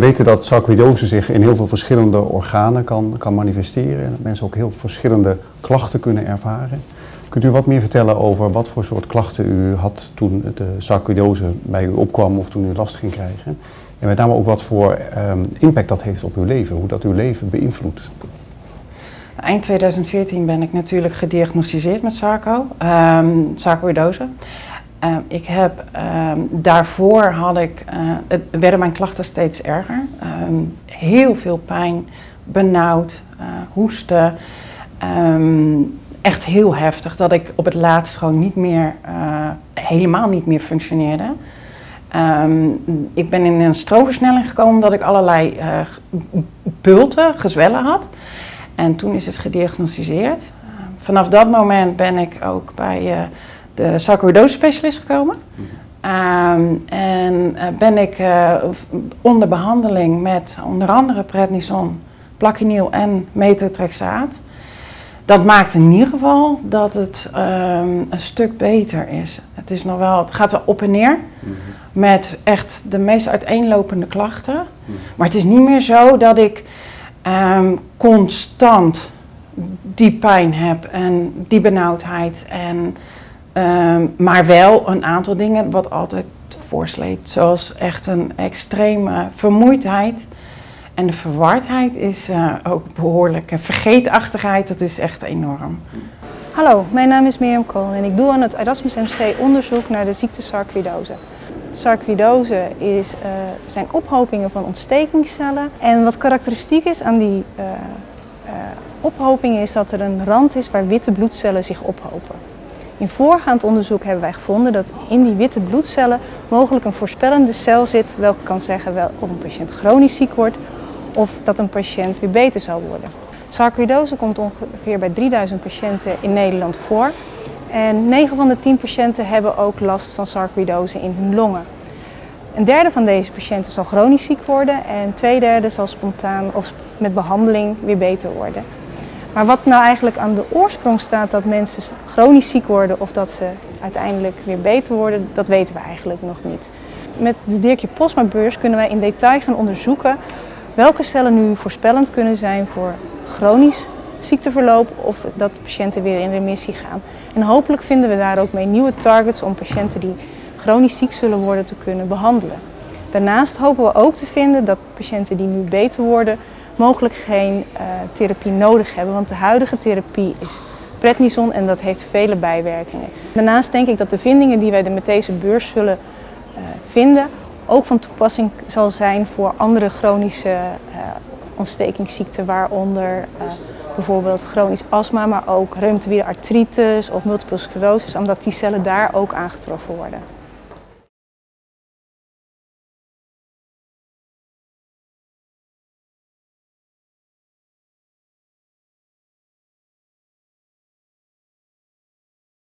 weten dat sarcoïdose zich in heel veel verschillende organen kan, kan manifesteren. En dat mensen ook heel verschillende klachten kunnen ervaren. Kunt u wat meer vertellen over wat voor soort klachten u had toen de sarcoïdose bij u opkwam of toen u last ging krijgen? En met name ook wat voor ehm, impact dat heeft op uw leven, hoe dat uw leven beïnvloedt. Eind 2014 ben ik natuurlijk gediagnosticeerd met sarco, um. Uh, ik heb, uh, daarvoor had ik, uh, het, werden mijn klachten steeds erger. heel veel pijn, benauwd, hoesten. echt heel heftig dat ik op het laatst gewoon niet meer, helemaal niet meer functioneerde. ik ben in een stroomversnelling gekomen omdat ik allerlei bulten, gezwellen had. En toen is het gediagnosticeerd. vanaf dat moment ben ik ook bij de sarcoïdose specialist gekomen. Ehm, en uh, ben ik uh, onder behandeling met onder andere prednison, plaquenil en metotrexaat. Dat maakt in ieder geval dat het um, een stuk beter is. Het, is nog wel, het gaat wel op en neer mm -hmm. met echt de meest uiteenlopende klachten. Mm -hmm. Maar het is niet meer zo dat ik um, constant die pijn heb en die benauwdheid en Um, maar wel een aantal dingen wat altijd voorsleept. Zoals echt een extreme vermoeidheid. En de verwardheid is uh, ook behoorlijk. Vergeetachtigheid, dat is echt enorm. Hallo, mijn naam is Mirjam Kool en ik doe aan het Erasmus MC onderzoek naar de ziekte sarcoïdose. Sarcoïdose is, uh, zijn ophopingen van ontstekingscellen. En wat karakteristiek is aan die uh, ophopingen is dat er een rand is waar witte bloedcellen zich ophopen. In voorgaand onderzoek hebben wij gevonden dat in die witte bloedcellen mogelijk een voorspellende cel zit, welke kan zeggen of een patiënt chronisch ziek wordt of dat een patiënt weer beter zal worden. Sarcoïdose komt ongeveer bij 3000 patiënten in Nederland voor. En 9 van de 10 patiënten hebben ook last van sarcoïdose in hun longen. Een derde van deze patiënten zal chronisch ziek worden en twee derde zal spontaan of met behandeling weer beter worden. Maar wat nou eigenlijk aan de oorsprong staat dat mensen chronisch ziek worden of dat ze uiteindelijk weer beter worden, dat weten we eigenlijk nog niet. Met de Dirkje Posma beurs kunnen wij in detail gaan onderzoeken welke cellen nu voorspellend kunnen zijn voor chronisch ziekteverloop of dat patiënten weer in remissie gaan. En hopelijk vinden we daar ook mee nieuwe targets om patiënten die chronisch ziek zullen worden te kunnen behandelen. Daarnaast hopen we ook te vinden dat patiënten die nu beter worden mogelijk geen uh, therapie nodig hebben, want de huidige therapie is prednison en dat heeft vele bijwerkingen. Daarnaast denk ik dat de vindingen die wij met deze beurs zullen uh, vinden ook van toepassing zal zijn voor andere chronische uh, ontstekingsziekten, waaronder bijvoorbeeld chronisch astma, maar ook reumatoïde artritis of multiple sclerosis, omdat die cellen daar ook aangetroffen worden.